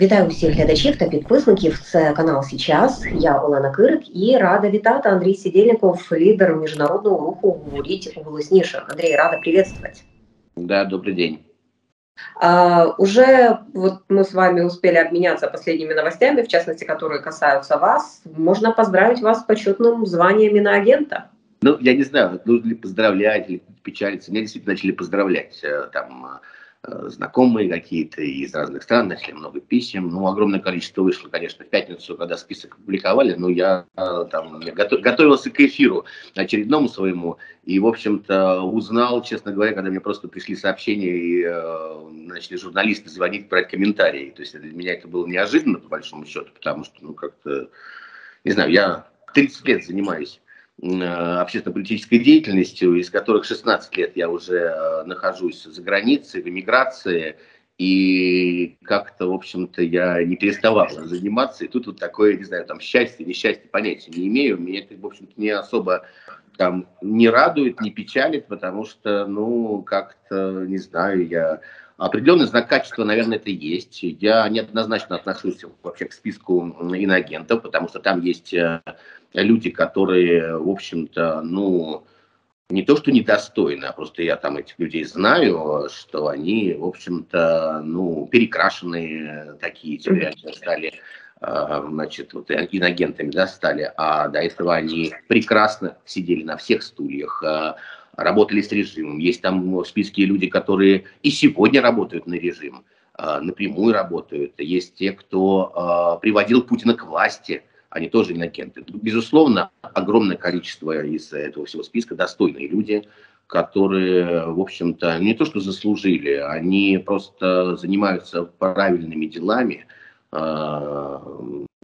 Вітаю усіх глядачів та підписників. Це канал Сейчас. Я Олена Кирик і рада вітати Андрій Сидельников, лідер міжнародного руху «Говорить голосніше». Андрей, рада приветствовать. Да, добрый день. А, уже вот мы с вами успели обменяться последними новостями, в частности, которые касаются вас. Можно поздравить вас с почетным званием иноагента. Ну, я не знаю, нужно ли поздравлять или печалиться. Меня действительно начали поздравлять. Э, там Э, знакомые какие-то из разных стран, начали много писем. Ну, огромное количество вышло, конечно, в пятницу, когда список публиковали, но я э, там я готов, готовился к эфиру очередному своему и, в общем-то, узнал, честно говоря, когда мне просто пришли сообщения и э, начали журналисты звонить, брать комментарии. То есть для меня это было неожиданно, по большому счету, потому что, ну, как-то, не знаю, я 30 лет занимаюсь Э, общественно-политической деятельностью, из которых 16 лет я уже э, нахожусь за границей, в эмиграции, и как-то, в общем-то, я не переставал заниматься, и тут вот такое, не знаю, там, счастье, несчастье, понятия не имею, меня это, в общем-то, не особо там не радует, не печалит, потому что, ну, как-то, не знаю, я Определенный знак качества, наверное, это есть. Я неоднозначно отношусь вообще к списку иноагентов, потому что там есть э, люди, которые, в общем-то, ну, не то что недостойны, а просто я там этих людей знаю, что они, в общем-то, ну, перекрашенные такие, теперь стали, э, значит, вот иногентами, да, стали, а до этого они прекрасно сидели на всех стульях, э, работали с режимом. Есть там в списке люди, которые и сегодня работают на режим, э, напрямую работают. Есть те, кто приводил Путина к власти – они тоже иногенты. Безусловно, огромное количество из этого всего списка достойные люди, которые, в общем-то, не то что заслужили, они просто занимаются правильными делами, э,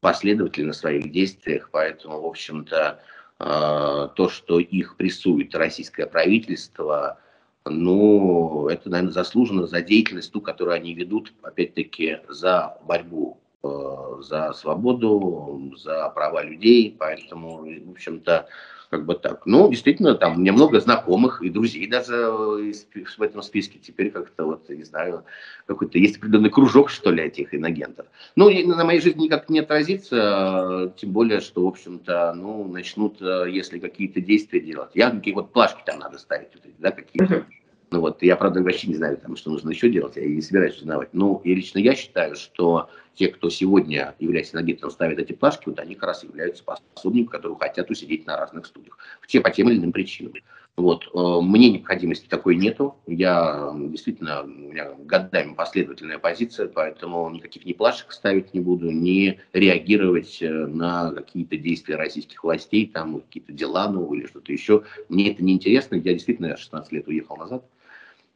последовательно в своих действиях, поэтому, в общем-то, э, то, что их прессует российское правительство, ну, это, наверное, заслуженно за деятельность ту, которую они ведут, опять-таки, за борьбу за свободу, за права людей, поэтому, в общем-то, как бы так. Ну, действительно, там у меня много знакомых и друзей даже в этом списке. Теперь как-то вот, не знаю, какой-то есть определенный кружок, что ли, этих иногентов. Ну, на моей жизни никак не отразится, тем более, что, в общем-то, ну, начнут, э, если какие-то действия делать. Я какие вот плашки там надо ставить, да, какие-то. Ну вот, я, правда, вообще не знаю, там, что нужно еще делать, я не собираюсь узнавать. Но и лично я считаю, что те, кто сегодня является иногентом, ставят эти плашки, вот они как раз являются пособниками, которые хотят усидеть на разных студиях. Те, по тем или иным причинам. Вот. Э, мне необходимости такой нету. Я действительно, у меня годами последовательная позиция, поэтому никаких ни плашек ставить не буду, ни реагировать э, на какие-то действия российских властей, там какие-то дела новые или что-то еще. Мне это не интересно. Я действительно 16 лет уехал назад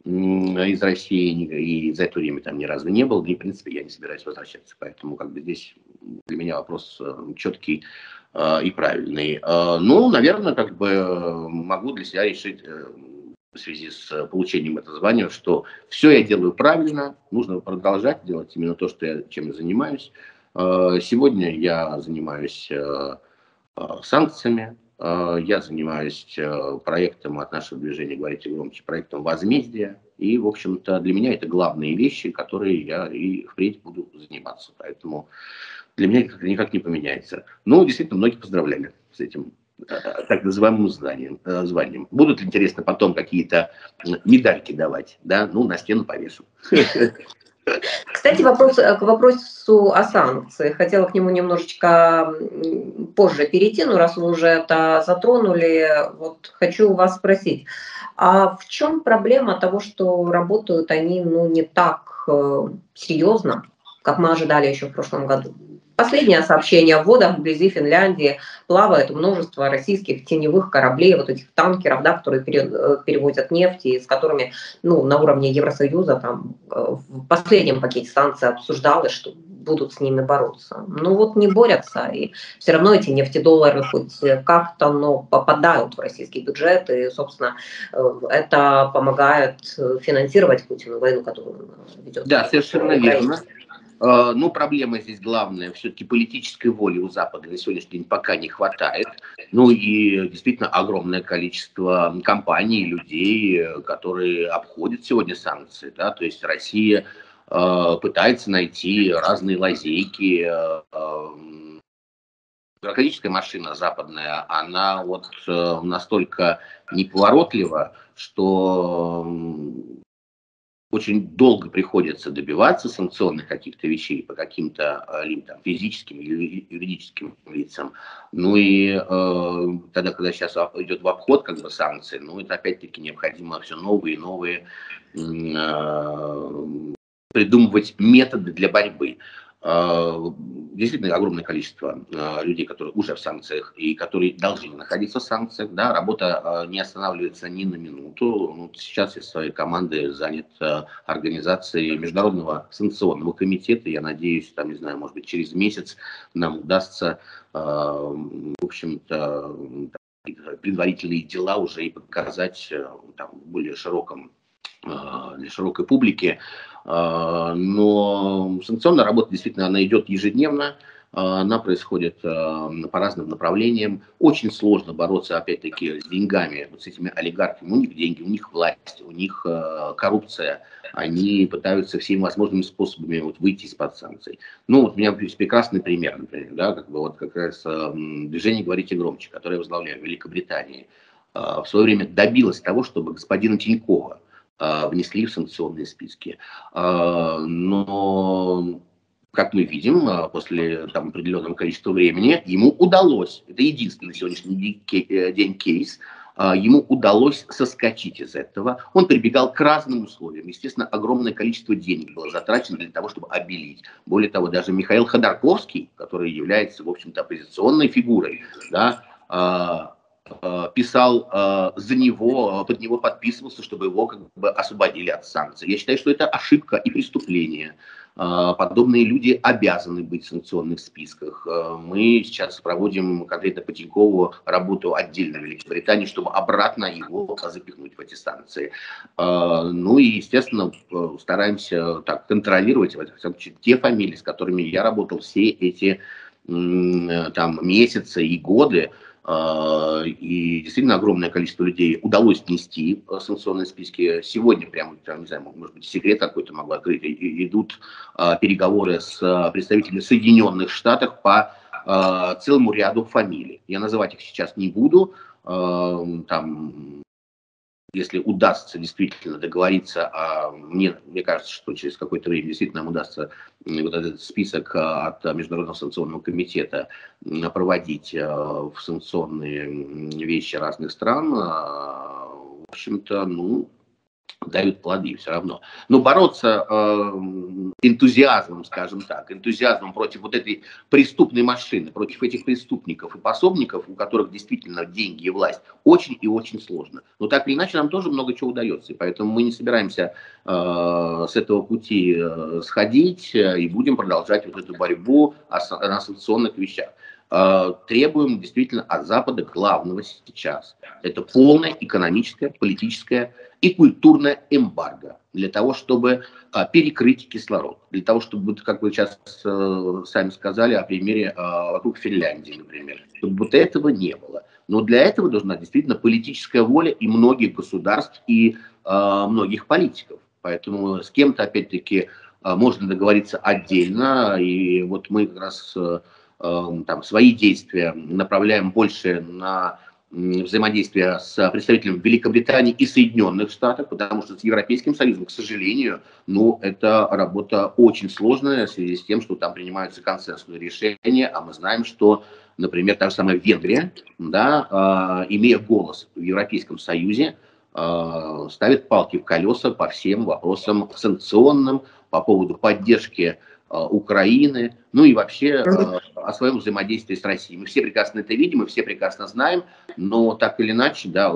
из России, и за это время там ни разу не был, и, в принципе, я не собираюсь возвращаться. Поэтому, как бы, здесь для меня вопрос э, четкий э, и правильный. Э, ну, наверное, как бы могу для себя решить в связи с получением этого звания, что все я делаю правильно, нужно продолжать делать именно то, что я, чем я занимаюсь. Сегодня я занимаюсь санкциями, я занимаюсь э, проектом от нашего движения «Говорите громче», проектом возмездия. И, в общем-то, для меня это главные вещи, которые я и впредь буду заниматься. Поэтому для меня это никак не поменяется. Ну, действительно, многие поздравляли с этим э, так называемым званием, званием. Будут интересно потом какие-то медальки давать, да, ну, на стену повешу. Кстати, вопрос э, к вопросу о санкциях. Хотела к нему немножечко позже перейти, но раз вы уже это затронули, вот хочу вас спросить, а в чем проблема того, что работают они ну, не так э, серьезно, как мы ожидали еще в прошлом году? Последнее сообщение в водах вблизи Финляндии плавает множество российских теневых кораблей, вот этих танкеров, да, которые э, перевозят нефть, и с которыми ну, на уровне Евросоюза там, э, в последнем пакете санкций обсуждалось, что будут с ними бороться. Ну вот не борются, и все равно эти нефтедоллары хоть как-то, но попадают в российский бюджет, и, собственно, э, это помогает финансировать Путину войну, которую он ведет. Да, совершенно верно. Э, ну, проблема здесь главная, все-таки политической воли у Запада на сегодняшний день пока не хватает. Ну и действительно огромное количество компаний, людей, которые обходят сегодня санкции. Да? То есть Россия э, пытается найти разные лазейки. Бюрократическая машина западная, она вот настолько неповоротлива, что очень долго приходится добиваться санкционных каких-то вещей по каким-то э, там, физическим или юридическим лицам. Ну и э, тогда, когда сейчас идет в обход как бы санкции, ну это опять-таки необходимо все новые и новые э, придумывать методы для борьбы. Действительно огромное количество а, людей, которые уже в санкциях и которые должны находиться в санкциях. Да, работа а, не останавливается ни на минуту. Ну, сейчас я своей командой занят организацией Международного санкционного комитета. Я надеюсь, там, не знаю, может быть, через месяц нам удастся, в общем-то, предварительные дела уже и показать там, в более широком для широкой публики. А, но санкционная работа действительно, она идет ежедневно, а, она происходит по разным направлениям. Очень сложно бороться, опять-таки, с деньгами, вот с этими олигархами. У них деньги, у них власть, у них коррупция. Они пытаются всеми возможными способами вот выйти из-под санкций. Ну, вот у меня есть прекрасный пример, например, да, как бы вот как раз движение «Говорите громче», которое я возглавляю в Великобритании, в свое время добилось того, чтобы господина Тинькова, внесли в санкционные списки. А, но, как мы видим, а, после там, определенного количества времени ему удалось, это единственный сегодняшний э, день кейс, ему удалось соскочить из этого. Он прибегал к разным условиям. Естественно, огромное количество денег было затрачено для того, чтобы обелить. Более того, даже Михаил Ходорковский, который является, в общем-то, оппозиционной фигурой, да, Э, писал э, за него, э, под него подписывался, чтобы его как бы освободили от санкций. Я считаю, что это ошибка и преступление. Подобные люди обязаны быть в санкционных списках. Мы сейчас проводим конкретно по Тинькову работу отдельно в Великобритании, чтобы обратно его запихнуть в эти санкции. Ну и, естественно, стараемся так контролировать те фамилии, с которыми я работал все эти там месяцы и годы, и действительно огромное количество людей удалось внести в санкционные списки. Сегодня, прямо, не знаю, может быть, секрет какой-то могу открыть, идут а, переговоры с представителями Соединенных Штатов по а, целому ряду фамилий. Я называть их сейчас не буду. Там если удастся действительно договориться, а мне, мне кажется, что через какое-то время действительно нам удастся вот этот список а, от Международного санкционного комитета проводить а, в санкционные вещи разных стран, а, в общем-то, ну, дают плоды все равно. Но бороться э, энтузиазмом, скажем так, энтузиазмом против вот этой преступной машины, против этих преступников и пособников, у которых действительно деньги и власть, очень и очень сложно. Но так или иначе нам тоже много чего удается, и поэтому мы не собираемся э, с этого пути э, сходить э, и будем продолжать вот эту борьбу о, на санкционных вещах. Э, требуем действительно от Запада главного сейчас. Это полная экономическая, политическая и культурная эмбарго для того, чтобы а, перекрыть кислород, для того, чтобы, как вы сейчас а, сами сказали о примере а, вокруг Финляндии, например, чтобы вот этого не было. Но для этого должна действительно политическая воля и многих государств, и а, многих политиков. Поэтому с кем-то, опять-таки, а, можно договориться отдельно, и вот мы как раз а, там, свои действия направляем больше на взаимодействия с представителями Великобритании и Соединенных Штатов, потому что с Европейским Союзом, к сожалению, ну, это работа очень сложная в связи с тем, что там принимаются консенсусные решения, а мы знаем, что, например, та же самая Венгрия, да, э, имея голос в Европейском Союзе, э, ставит палки в колеса по всем вопросам санкционным, по поводу поддержки Э, Украины, ну и вообще э, о своем взаимодействии с Россией. Мы все прекрасно это видим, мы все прекрасно знаем, но так или иначе, да,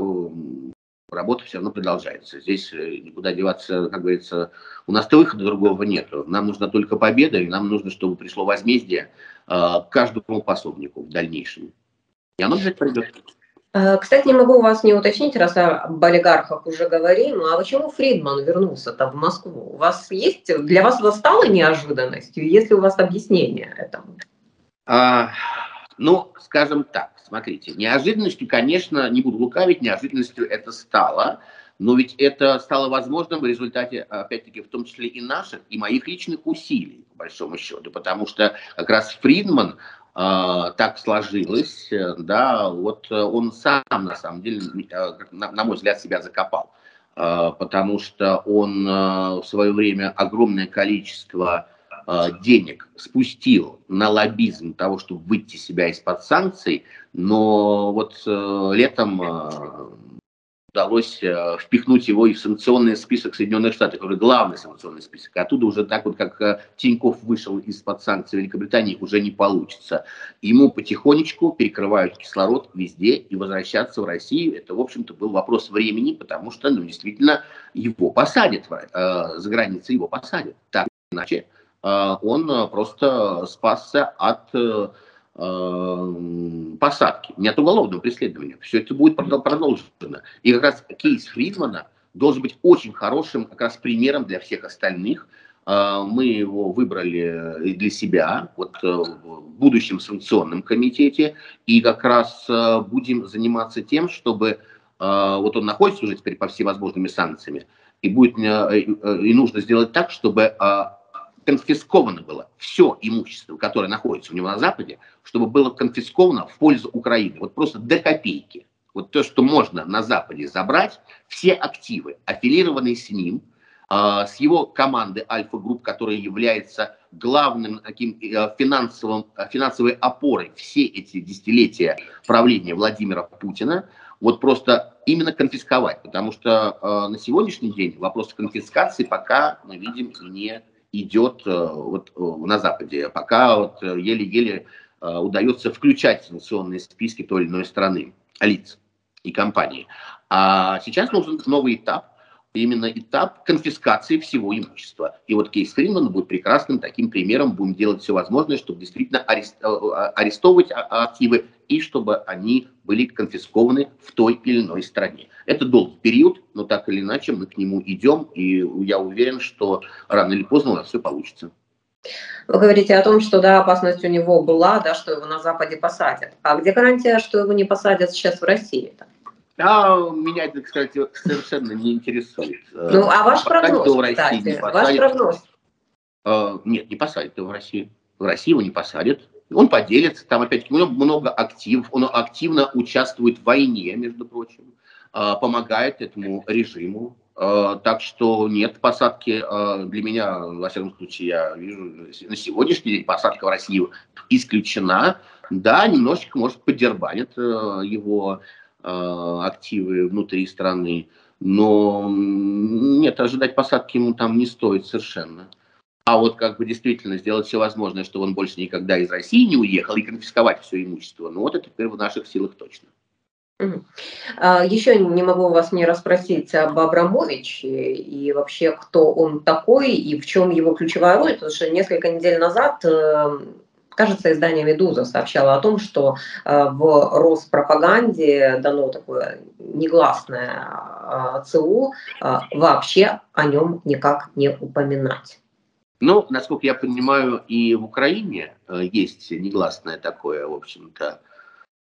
работа все равно продолжается. Здесь э, никуда деваться, как говорится, у нас-то выхода другого нет. Нам нужна только победа, и нам нужно, чтобы пришло возмездие каждому пособнику в дальнейшем. И оно обязательно придет. Э, кстати, не могу вас не уточнить, раз об олигархах уже говорим, а почему Фридман вернулся-то в Москву? У вас есть, для вас это стало неожиданностью? Есть ли у вас объяснение этому? А, ну, скажем так, смотрите, неожиданностью, конечно, не буду лукавить, неожиданностью это стало, Но ведь это стало возможным в результате, опять-таки, в том числе и наших, и моих личных усилий, по большому счету. Потому что как раз Фридман так сложилось, да, вот он сам, на самом деле, на, на мой взгляд, себя закопал. Э, потому что он э, в свое время огромное количество Э, денег спустил на лоббизм того, чтобы выйти себя из-под санкций, но вот э, летом э, удалось впихнуть его и в санкционный список Соединенных Штатов, который главный санкционный список. Оттуда уже так вот, как Тиньков вышел из-под санкций Великобритании, уже не получится. Ему потихонечку перекрывают кислород везде, и возвращаться в Россию, это, в общем-то, был вопрос времени, потому что, ну, действительно, его посадят, э, за границей его посадят. Так иначе а, он э, просто спасся от э, э, посадки, не от уголовного преследования. Все это будет продолжено. И как раз кейс Фридмана должен быть очень хорошим как раз примером для всех остальных. А, мы его выбрали для себя вот, в будущем санкционном комитете и как раз будем заниматься тем, чтобы вот он находится уже теперь по всевозможными санкциями, и будет и нужно сделать так, чтобы конфисковано было все имущество, которое находится у него на Западе, чтобы было конфисковано в пользу Украины. Вот просто до копейки. Вот то, что можно на Западе забрать, все активы, аффилированные с ним, э, с его команды Альфа-групп, которая является главным таким э, финансовым, э, финансовой опорой все эти десятилетия правления Владимира Путина, вот просто именно конфисковать, потому что э, на сегодняшний день вопрос конфискации пока мы видим не идет э, вот э, на Западе, пока вот э, еле-еле удается включать санкционные списки той или иной страны лиц и компаний. А сейчас нужен новый этап, именно этап конфискации всего имущества. И вот кейс Фринман будет прекрасным таким примером. Будем делать все возможное, чтобы действительно арестовывать а, активы и чтобы они были конфискованы в той или иной стране. Это долгий период, но так или иначе мы к нему идем, и я уверен, что рано или поздно у нас все получится. Вы говорите о том, что да, опасность у него была, да, что его на Западе посадят. А где гарантия, что его не посадят сейчас в России? -то? А меня это, кстати, совершенно не интересует. Ну, а ваш прогноз, в России кстати, ваш прогноз? А, нет, не посадят его в России. В России его не посадят. Он поделится, там опять-таки много, много активов, он активно участвует в войне, между прочим, а, помогает этому режиму. А, так что нет посадки для меня, во всяком случае, я вижу на сегодняшний день посадка в Россию исключена. Да, немножечко, может, подербанит его Э, активы внутри страны. Но нет, ожидать посадки ему там не стоит совершенно. А вот как бы действительно сделать все возможное, чтобы он больше никогда из России не уехал и конфисковать все имущество, ну вот это теперь в наших силах точно. А, Еще не могу вас не расспросить об Абрамовиче и вообще, кто он такой и в чем его ключевая роль, потому что несколько недель назад э, Кажется, издание «Медуза» сообщало о том, что э, в Роспропаганде дано такое негласное э, ЦУ э, вообще о нем никак не упоминать. Ну, насколько я понимаю, и в Украине есть негласное такое, в общем-то,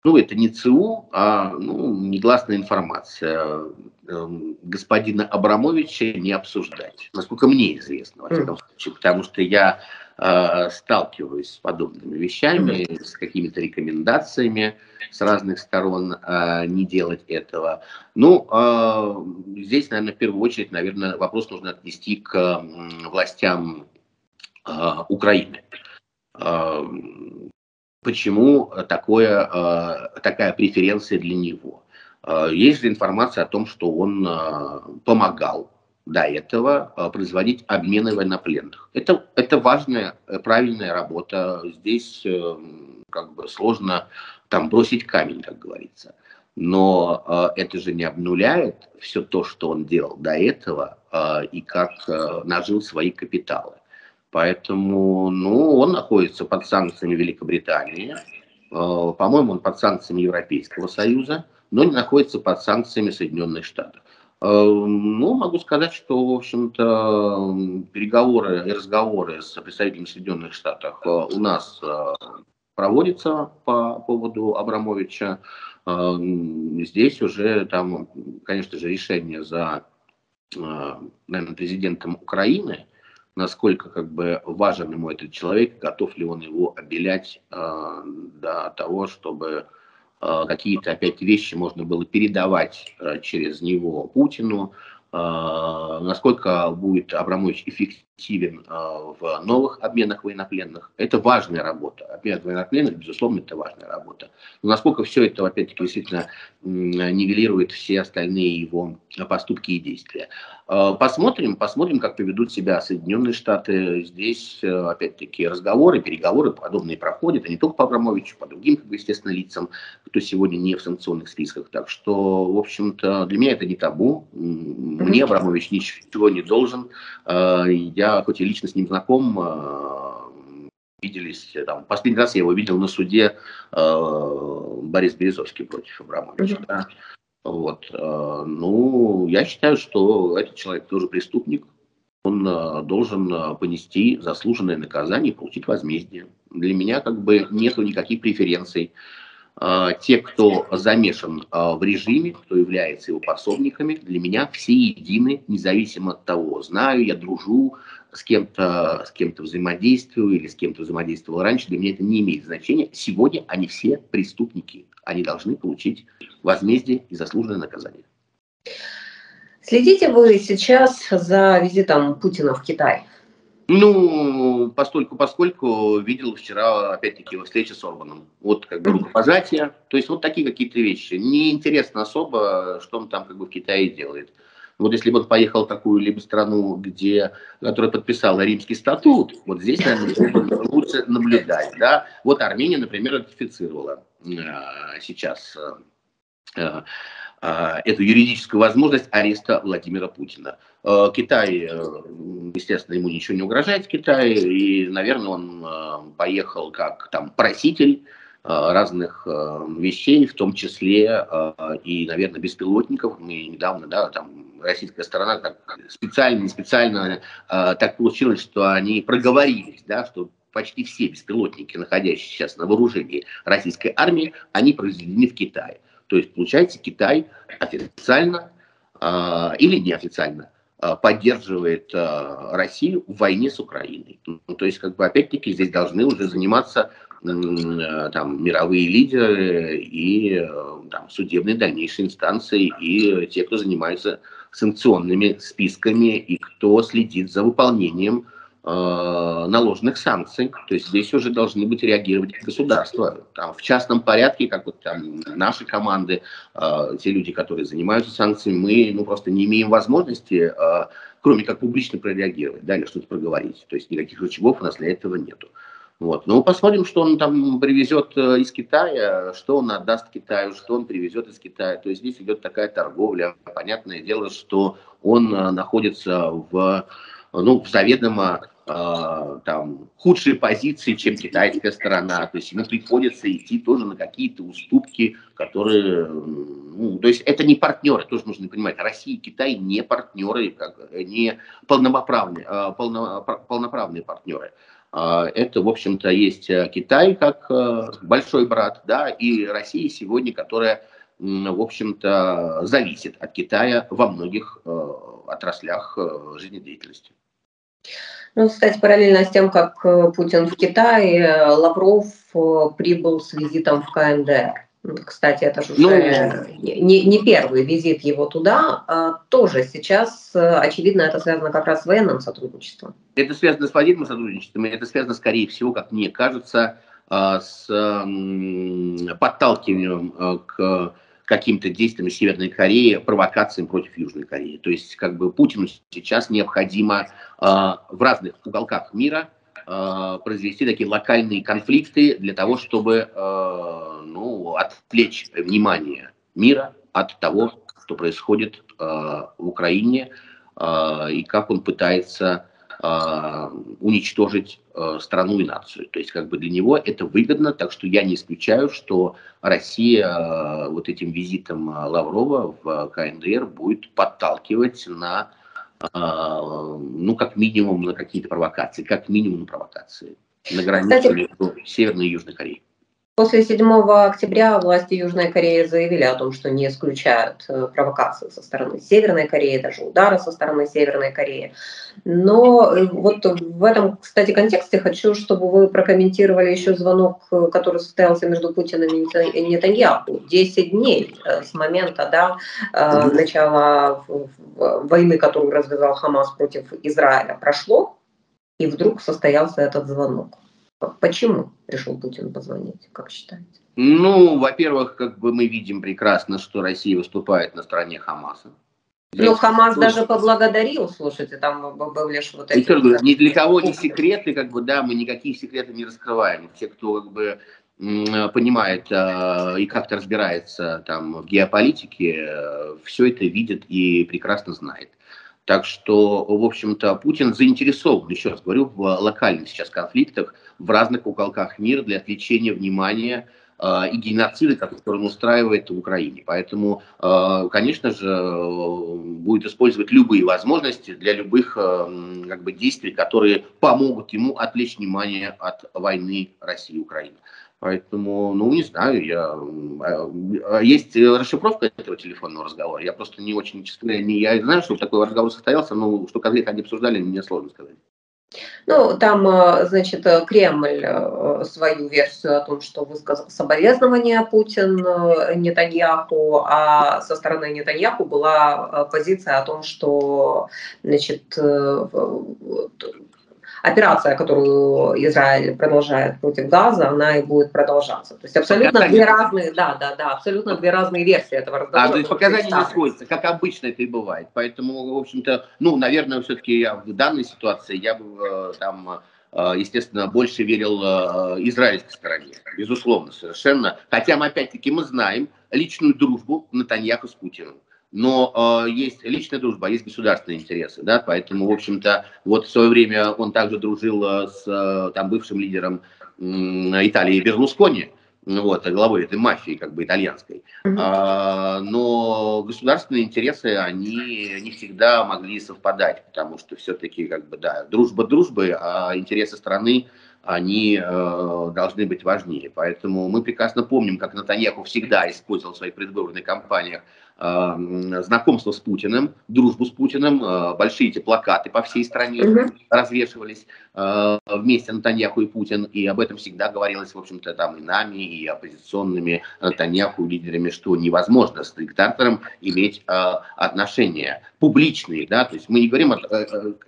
ну, это не ЦУ, а ну, негласная информация эм, господина Абрамовича не обсуждать, насколько мне известно, во всяком случае, потому что я э, сталкиваюсь с подобными вещами, с какими-то рекомендациями с разных сторон э, не делать этого. Ну, э, здесь, наверное, в первую очередь, наверное, вопрос нужно отнести к э, властям э, Украины. Э, почему такое, э, такая преференция для него? Есть же информация о том, что он помогал до этого э, производить обмены военнопленных. Это, это важная, э, правильная работа. Здесь э, как бы сложно там бросить камень, как говорится. Но это же не обнуляет все то, что он делал до этого и как нажил свои капиталы. Поэтому, ну, он находится под санкциями Великобритании. По-моему, он под санкциями Европейского Союза, но не находится под санкциями Соединенных Штатов. Э, ну, могу сказать, что, в общем-то, переговоры и разговоры с представителями Соединенных Штатов э, у нас э, проводится по поводу Абрамовича. Здесь уже там, конечно же, решение за, наверное, президентом Украины, насколько как бы важен ему этот человек, готов ли он его обелять до того, чтобы какие-то опять вещи можно было передавать через него Путину, насколько будет Абрамович эффективен в новых обменах военнопленных. Это важная работа. Обмен военнопленных, безусловно, это важная работа. Но насколько все это, опять-таки, действительно нивелирует все остальные его поступки и действия. А, посмотрим, посмотрим, как поведут себя Соединенные Штаты. Здесь, э, опять-таки, разговоры, переговоры подобные проходят, а не только по Абрамовичу, по другим, как бы, естественно, лицам, кто сегодня не в санкционных списках. Так что, в общем-то, для меня это не табу. Мне Абрамович ничего не должен. А, я хоть и лично с ним знаком, э, виделись, э, там, последний раз я его видел на суде э, Борис Березовский против Абрамовича. Да? Вот. Ну, я считаю, что этот человек тоже преступник. Он должен понести заслуженное наказание и получить возмездие. Для меня как бы нету никаких преференций. Те, кто замешан в режиме, кто является его пособниками, для меня все едины, независимо от того, знаю я, дружу, с кем-то с кем-то взаимодействую или с кем-то взаимодействовал раньше, для меня это не имеет значения. Сегодня они все преступники. Они должны получить возмездие и заслуженное наказание. Следите вы сейчас за визитом Путина в Китай? Ну, постольку, поскольку видел вчера, опять-таки, его встречу с Орбаном. Вот как бы рукопожатие. То есть вот такие какие-то вещи. Неинтересно особо, что он там как бы в Китае делает. Вот если бы он поехал в такую либо страну, где, которая подписала римский статут, вот здесь, наверное, лучше наблюдать. Да? Вот Армения, например, ратифицировала э, сейчас э, эту юридическую возможность ареста Владимира Путина. Китай, естественно, ему ничего не угрожает в Китае, и, наверное, он поехал как там проситель Э, разных э, вещей, в том числе э, и, наверное, беспилотников. Мы недавно, да, там российская сторона так специально, не специально так получилось, что они проговорились, да, что почти все беспилотники, находящиеся сейчас на вооружении российской армии, они произведены в Китае. То есть, получается, Китай официально или неофициально поддерживает Россию в войне с Украиной. Ну, то есть, как бы, опять-таки, здесь должны уже заниматься Э, там, мировые лидеры и э, там, судебные дальнейшие инстанции и те, кто занимается санкционными списками и кто следит за выполнением э, наложенных санкций. То есть здесь уже должны быть реагировать государства. Там, в частном порядке, как вот там наши команды, э, те люди, которые занимаются санкциями, мы ну, просто не имеем возможности, э, кроме как публично прореагировать, да, или что-то проговорить. То есть никаких рычагов у нас для этого нету. Вот. Ну, посмотрим, что он там привезет э, из Китая, что он отдаст Китаю, что он привезет из Китая. То есть здесь идет такая торговля. Понятное дело, что он э, находится в, ну, в заведомо э, там, худшей позиции, чем китайская сторона. То есть ему приходится идти тоже на какие-то уступки, которые... Ну, то есть это не партнеры, тоже нужно понимать. Россия и Китай не партнеры, как, не полноправные, э, полно, полноправные партнеры. А, это, в общем-то, есть э, Китай как э, большой брат, да, и Россия сегодня, которая, в общем-то, зависит от Китая во многих э, отраслях жизнедеятельности. Ну, кстати, параллельно с тем, как Путин в Китае, Лавров прибыл с визитом в КНДР. Кстати, это же ну, уже не, не первый визит его туда. А тоже сейчас, э, очевидно, это связано как раз с военным сотрудничеством. Это связано с военным сотрудничеством, и это связано, скорее всего, как мне кажется, а, с подталкиванием э, к каким-то действиям Северной Кореи, провокациям против Южной Кореи. То есть как бы Путину сейчас необходимо а, в разных уголках мира Э, произвести такие локальные конфликты для того, чтобы э, ну, отвлечь внимание мира от того, что происходит э, в Украине и как он пытается уничтожить страну и нацию. То есть как бы для него это выгодно, так что я не исключаю, что Россия вот этим визитом Лаврова в КНДР будет подталкивать на ну, как минимум на какие-то провокации, как минимум на провокации на границе Кстати, между Северной и Южной Кореей. После 7 октября власти Южной Кореи заявили о том, что не исключают э, провокации со стороны Северной Кореи, даже удара со стороны Северной Кореи. Но э, вот в этом, кстати, контексте хочу, чтобы вы прокомментировали еще звонок, э, который состоялся между Путиным и Нетаньяху. 10 дней с момента да, начала войны, которую развязал Хамас против Израиля, прошло, и вдруг состоялся этот звонок. Почему решил Путин позвонить, как считаете? Ну, во-первых, как бы мы видим прекрасно, что Россия выступает на стороне Хамаса. Ну, Хамас что... даже поблагодарил, слушайте, там был лишь вот эти... Вот, ни для кого не секреты, как бы, да, мы никакие секреты не раскрываем. Те, кто, как бы, понимает э, и как-то разбирается там в геополитике, э, все это видит и прекрасно знает. Так что, в общем-то, Путин заинтересован, еще раз говорю, в локальных сейчас конфликтах в разных уголках мира для отвлечения внимания э, и геноцида, который он устраивает в Украине. Поэтому, э, конечно же, будет использовать любые возможности для любых э, как бы, действий, которые помогут ему отвлечь внимание от войны России и Украины. Поэтому, ну, не знаю, я... А, есть расшифровка этого телефонного разговора. Я просто не очень, честно не я знаю, что такой разговор состоялся, но что конкретно они обсуждали, мне сложно сказать. Ну, там, э, значит, э, Кремль э, свою версию о том, что высказал соболезнования Путин Нетаньяху, а со стороны Нетаньяху была позиция о том, что, значит, операция, которую Израиль продолжает против Газа, она и будет продолжаться. То есть абсолютно две разные, да, да, да, абсолютно две разные версии этого разговора. А, то есть показания не сходятся, как обычно это и бывает. Поэтому, в общем-то, ну, наверное, все-таки я в данной ситуации я бы э, там э, естественно, больше верил э, израильской стороне, безусловно, совершенно. Хотя опять-таки, мы знаем личную дружбу Натаньяху с Путиным но э, есть личная дружба, есть государственные интересы, да, поэтому, в общем-то, вот в свое время он также дружил э, с э, там бывшим лидером э, Италии Берлускони, вот, главой этой мафии, как бы итальянской. Mm-hmm. А, но государственные интересы, они не всегда могли совпадать, потому что все-таки, как бы, да, дружба дружбы, а интересы страны, они э, должны быть важнее. Поэтому мы прекрасно помним, как Натаньяху всегда использовал в своих предвыборных кампаниях знакомство с Путиным, дружбу с Путиным, э, большие эти плакаты по всей стране угу. развешивались э, вместе Натаньяху и Путин, и об этом всегда говорилось, в общем-то, там и нами, и оппозиционными Натаньяху лидерами, что невозможно с диктатором иметь э, отношения публичные, да, то есть мы не говорим,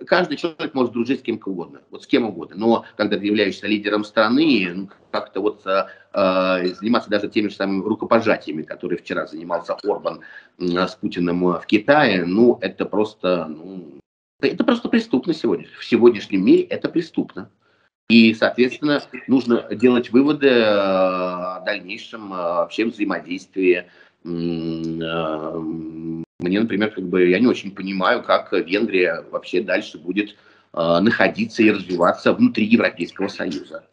каждый человек может дружить с кем угодно, вот с кем угодно, но когда ты являешься лидером страны, ну, как-то вот э, заниматься даже теми же самыми рукопожатиями, которые вчера занимался Орбан э, с Путиным в Китае, ну, это просто, ну, это просто преступно сегодня. В сегодняшнем мире это преступно. И, соответственно, нужно делать выводы о дальнейшем вообще взаимодействии мне, например, как бы я не очень понимаю, как Венгрия вообще дальше будет э, находиться и развиваться внутри Европейского Союза.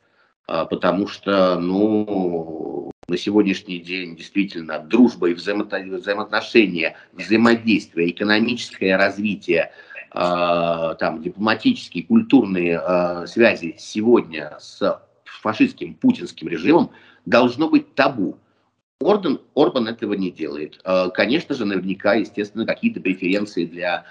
Э, потому что, ну, на сегодняшний день действительно дружба и взаимоотношения, взаимодействие, экономическое развитие, э, там, дипломатические, культурные э, связи сегодня с фашистским путинским режимом должно быть табу. Орбан, Орбан этого не делает. А, конечно же, наверняка, естественно, какие-то преференции для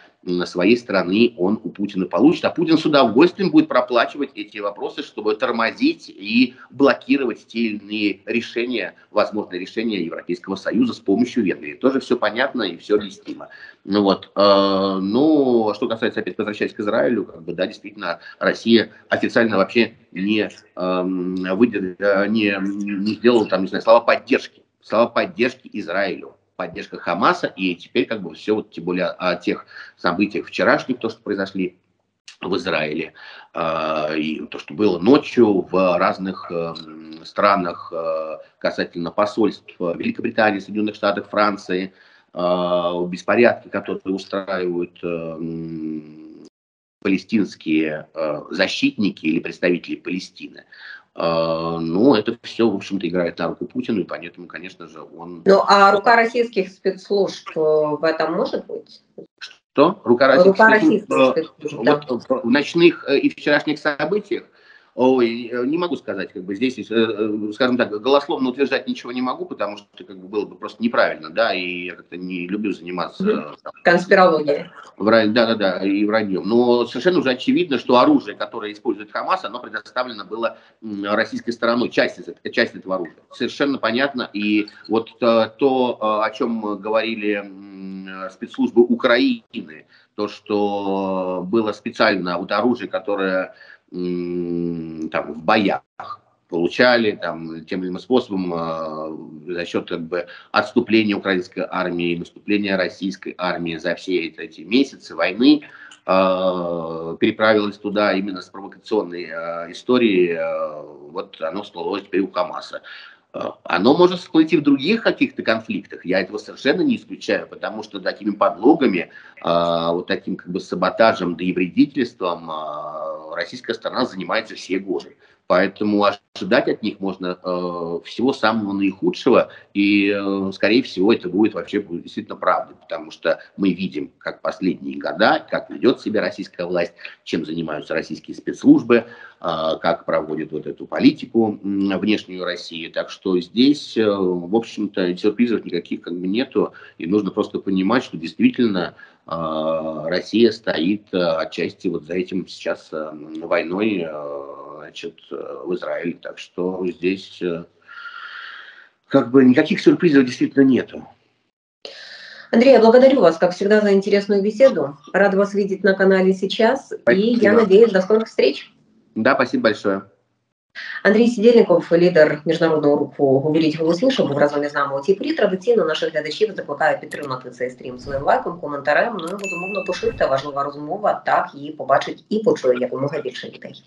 своей страны он у Путина получит. А Путин с удовольствием будет проплачивать эти вопросы, чтобы тормозить и блокировать те или иные решения, возможные решения Европейского Союза с помощью Венгрии. Тоже все понятно и все объяснимо. Ну вот. А, ну, что касается, опять возвращаясь к Израилю, как бы, да, действительно, Россия официально вообще не, выдер... не, не сделала там, не знаю, слова поддержки слова поддержки Израилю, поддержка Хамаса, и теперь как бы все, вот, тем более о тех событиях вчерашних, то, что произошли в Израиле, э, и то, что было ночью в разных э, странах э, касательно посольств Великобритании, Соединенных Штатов, Франции, э, беспорядки, которые устраивают э, палестинские э, защитники или представители Палестины. А, ну, это все, в общем-то, играет на руку Путину, и поэтому, конечно же, он... Ну, а рука российских спецслужб э, в этом может быть? Что? Рука российских, рука российских спецслужб, э, спецслужб да. вот, в ночных э, и вчерашних событиях? Ой, э, не могу сказать, как бы здесь, э, э, скажем так, голословно утверждать ничего не могу, потому что как бы было бы просто неправильно, да, и я как-то не люблю заниматься конспирологией. Да, да, да, и враньем. Но совершенно уже очевидно, что оружие, которое использует Хамас, оно предоставлено было российской стороной, часть, часть этого оружия. Совершенно понятно. И вот то, о чем говорили спецслужбы Украины, то, что было специально вот оружие, которое там, в боях получали там, тем или иным способом э, за счет как бы, отступления украинской армии, наступления российской армии за все эти месяцы войны, э, переправилось туда именно с провокационной э, историей, э, вот оно всплыло теперь у Хамаса. Оно может всплыть и в других каких-то конфликтах. Я этого совершенно не исключаю, потому что такими подлогами, э, вот таким как бы саботажем да и вредительством э, российская сторона занимается все годы. Поэтому ожидать от них можно э, всего самого наихудшего, и, э, скорее всего, это будет вообще будет действительно правдой, потому что мы видим, как последние года, как ведет себя российская власть, чем занимаются российские спецслужбы, э, как проводят вот эту политику э, внешнюю России. Так что здесь, э, в общем-то, сюрпризов никаких как бы нету, и нужно просто понимать, что действительно э, Россия стоит э, отчасти вот за этим сейчас э, войной э, значит, э, в Израиле. Так что здесь э, как бы никаких сюрпризов действительно нету. Андрей, я благодарю вас, как всегда, за интересную беседу. Рада вас видеть на канале сейчас. Спасибо. И я надеюсь, до скорых встреч. Да, спасибо большое. Андрій Сідєльников, лідер міжнародного руху «Говоріть голосніше, був разом із нами у цій порі. Традиційно наших глядачів закликаю підтримати цей стрім своїм лайком, коментарем. Ну і безумовно поширте важлива розмова. Так її побачить і почує якомога більше людей.